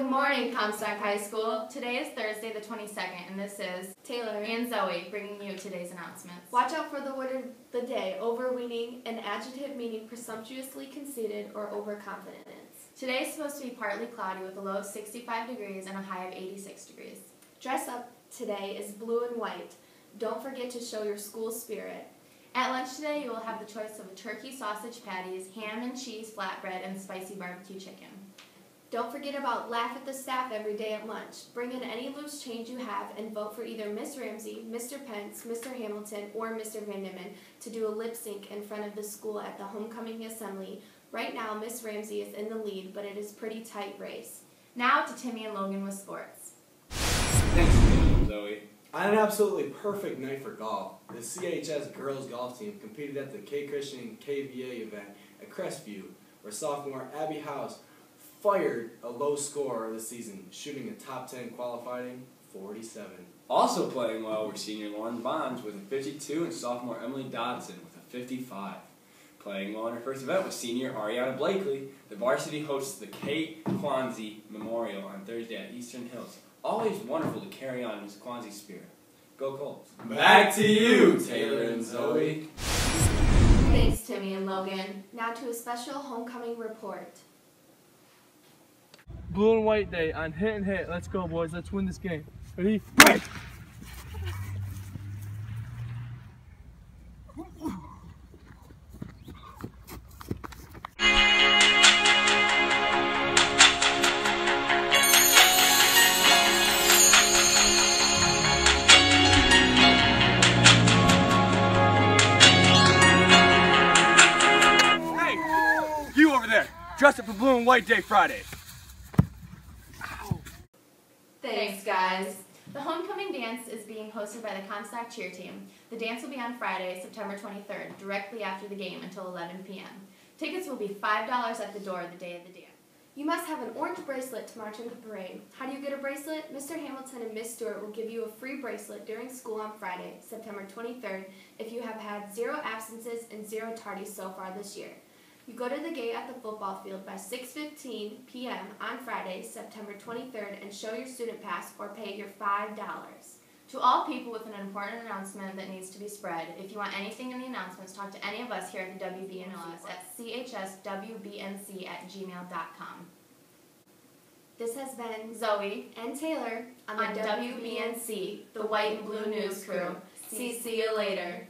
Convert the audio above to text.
Good morning, Comstock High School. Today is Thursday the 22nd, and this is Taylor. and Zoe bringing you today's announcements. Watch out for the word of the day, overweening, an adjective meaning presumptuously conceited or overconfident. Today is supposed to be partly cloudy with a low of 65 degrees and a high of 86 degrees. Dress up today is blue and white. Don't forget to show your school spirit. At lunch today, you will have the choice of a turkey sausage patties, ham and cheese flatbread, and spicy barbecue chicken. Don't forget about laugh at the staff every day at lunch. Bring in any loose change you have and vote for either Miss Ramsey, Mr. Pence, Mr. Hamilton, or Mr. Vandeman to do a lip sync in front of the school at the homecoming assembly. Right now, Miss Ramsey is in the lead, but it is a pretty tight race. Now to Timmy and Logan with sports. Thanks, Zoe. Had an absolutely perfect night for golf. The CHS girls golf team competed at the K Christian KVA event at Crestview, where sophomore Abby House fired a low score of the season, shooting a top 10 qualifying 47. Also playing well were senior Lauren Bonds with a 52 and sophomore Emily Dodson with a 55. Playing well in her first event was senior Ariana Blakely. The varsity hosts the Kate Kwanzi Memorial on Thursday at Eastern Hills. Always wonderful to carry on Miss Kwanzi's spirit. Go Colts. Back to you, Taylor and Zoe. Thanks, Timmy and Logan. Now to a special homecoming report. Blue and white day on hit and hit. Let's go, boys. Let's win this game. Ready? Right. Hey, you over there, dress up for Blue and White Day Friday. Thanks, guys. The homecoming dance is being hosted by the Comstock cheer team. The dance will be on Friday, September 23rd, directly after the game until 11 p.m. Tickets will be $5 at the door the day of the dance. You must have an orange bracelet to march in the parade. How do you get a bracelet? Mr. Hamilton and Miss Stewart will give you a free bracelet during school on Friday, September 23rd, if you have had zero absences and zero tardies so far this year. You go to the gate at the football field by 6.15 p.m. on Friday, September 23rd, and show your student pass or pay your $5. To all people with an important announcement that needs to be spread, if you want anything in the announcements, talk to any of us here at the WBNLS at chswbnc at gmail.com. This has been Zoe and Taylor on on the WBNC, the White and Blue News Crew. See, see you later.